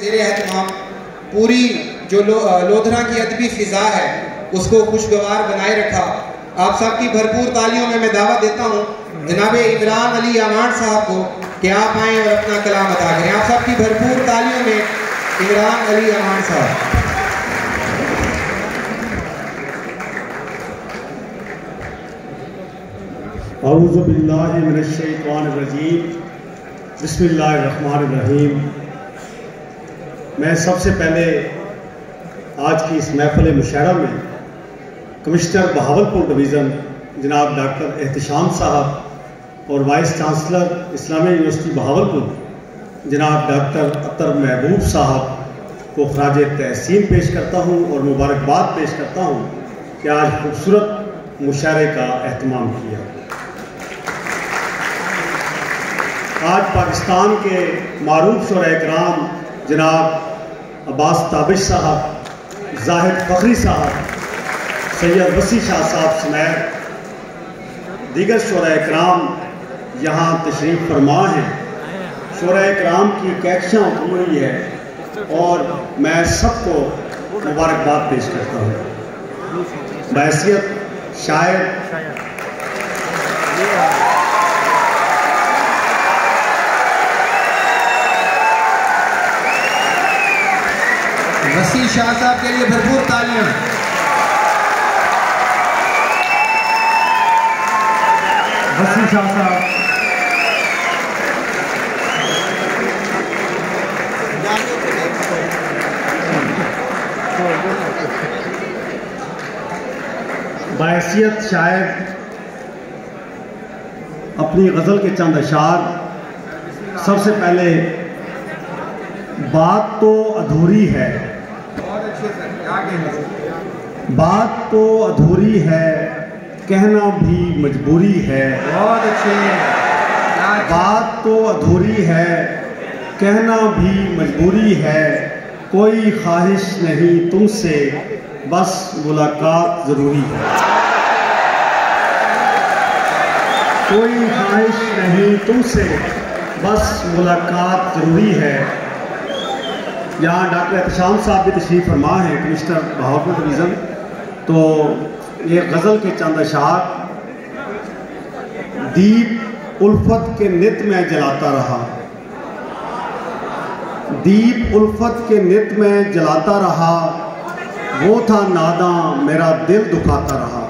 जेर एहतमाम पूरी जो लो, लोधरा की अदबी फिजा है उसको खुशगवार बनाए रखा। आप सबकी भरपूर तालियों में मैं दावा देता हूँ जनाब इमरान अली अमान साहब को कि आप आएँ और अपना कलाम अदा करें। आप सबकी भरपूर तालियों में इमरान अली अमान साहब। बसमीम मैं सबसे पहले आज की इस महफिल मुशारा में कमिश्नर बहावलपुर डिवीज़न, जनाब डॉक्टर एहतशाम साहब और vice chancellor Islamia university Bahawalpur, जनाब डॉक्टर अतर महबूब साहब को खराज तहसीन पेश करता हूँ और मुबारकबाद पेश करता हूँ कि आज खूबसूरत मुशारे का अहतमाम किया। आज पाकिस्तान के मरूफ शुरा कराम जनाब अब्बास ताबिश साहब, जाहिद फ़खरी साहब, सैयद वसी शाह साहब समेत दीगर शुरा कराम यहाँ तशरीफ़ फरमा हैं। शुरा कराम की उठी हुई है और मैं सबको मुबारकबाद पेश करता हूँ। बैसियत शायद वसी शाह साहब के लिए भरपूर तालियाँ। वसी शाह साहब। बायसीत शायद अपनी गज़ल के चंद अशार। सबसे पहले, बात तो अधूरी है। बात तो अधूरी है कहना भी मजबूरी है। बहुत अच्छे। बात तो अधूरी है कहना भी मजबूरी है। कोई ख्वाहिश नहीं तुमसे बस मुलाकात ज़रूरी है। कोई ख्वाहिश नहीं तुमसे बस मुलाकात ज़रूरी है। यहाँ डॉक्टर एहतशाम साहब भी तशरीफ़ फरमा हैं कमिश्नर बहावपुर डिवीज़न तो ये गज़ल के चंद अशार, दीप उल्फत के नित में जलाता रहा। दीप उल्फत के नित में जलाता रहा, वो था नादा मेरा दिल दुखाता रहा।